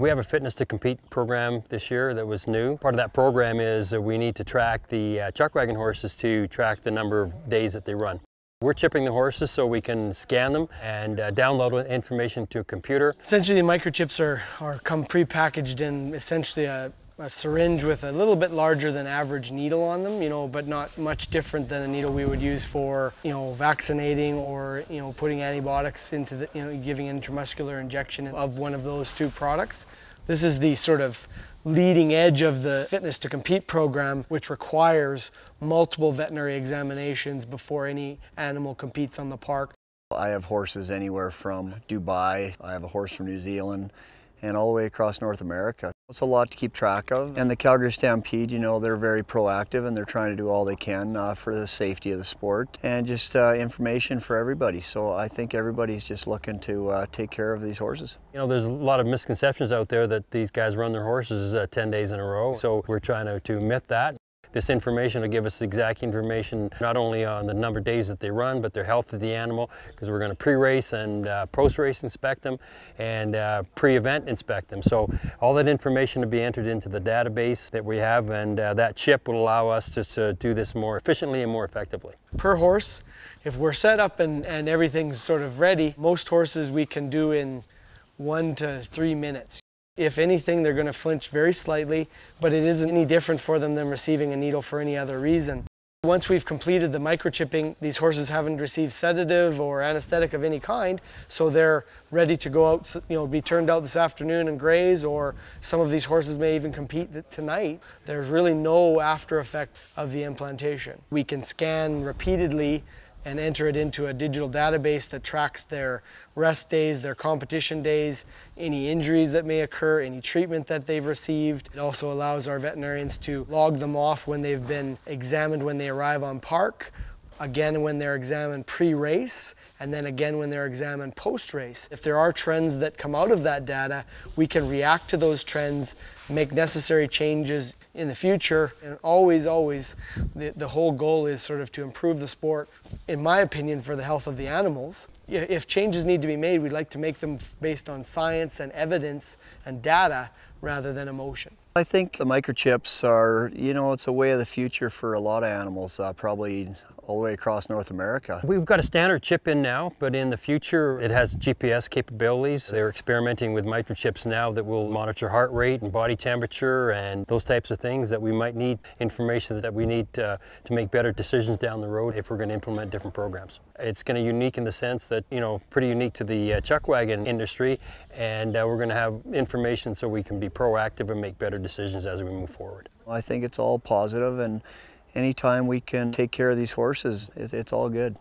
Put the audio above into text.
We have a fitness to compete program this year that was new. Part of that program is that we need to track the uh, chuck wagon horses to track the number of days that they run. We're chipping the horses so we can scan them and uh, download information to a computer. Essentially, the microchips are, are come pre-packaged in essentially a, a, syringe with a little bit larger than average needle on them, you know, but not much different than a needle we would use for, you know, vaccinating or, you know, putting antibiotics into the, you know, giving intramuscular injection of one of those two products. This is the sort of leading edge of the fitness to compete program, which requires multiple veterinary examinations before any animal competes on the park. I have horses anywhere from Dubai, I have a horse from New Zealand, and all the way across North America. It's a lot to keep track of. And the Calgary Stampede, you know, they're very proactive and they're trying to do all they can uh, for the safety of the sport and just uh, information for everybody. So I think everybody's just looking to uh, take care of these horses. You know, there's a lot of misconceptions out there that these guys run their horses uh, 10 days in a row. So we're trying to, to myth that. This information will give us exact information not only on the number of days that they run, but their health of the animal, because we're going to pre-race and uh, post-race inspect them and uh, pre-event inspect them. So all that information will be entered into the database that we have, and uh, that chip will allow us to, to do this more efficiently and more effectively. Per horse, if we're set up and, and everything's sort of ready, most horses we can do in one to three minutes. If anything, they're going to flinch very slightly, but it isn't any different for them than receiving a needle for any other reason. Once we've completed the microchipping, these horses haven't received sedative or anesthetic of any kind, so they're ready to go out, you know, be turned out this afternoon and graze, or some of these horses may even compete tonight. There's really no after effect of the implantation. We can scan repeatedly and enter it into a digital database that tracks their rest days, their competition days, any injuries that may occur, any treatment that they've received. It also allows our veterinarians to log them off when they've been examined when they arrive on park, again when they're examined pre-race, and then again when they're examined post-race. If there are trends that come out of that data, we can react to those trends, make necessary changes in the future, and always, always, the, the whole goal is sort of to improve the sport, in my opinion, for the health of the animals. If changes need to be made, we'd like to make them based on science and evidence and data rather than emotion. I think the microchips are, you know, it's a way of the future for a lot of animals, uh, probably all the way across North America. We've got a standard chip in now, but in the future it has GPS capabilities. They're experimenting with microchips now that will monitor heart rate and body temperature and those types of things that we might need information that we need to, to make better decisions down the road if we're going to implement different programs. It's going to unique in the sense that, you know, pretty unique to the uh, chuck wagon industry and uh, we're going to have information so we can be proactive and make better decisions as we move forward. I think it's all positive and anytime we can take care of these horses, it's all good.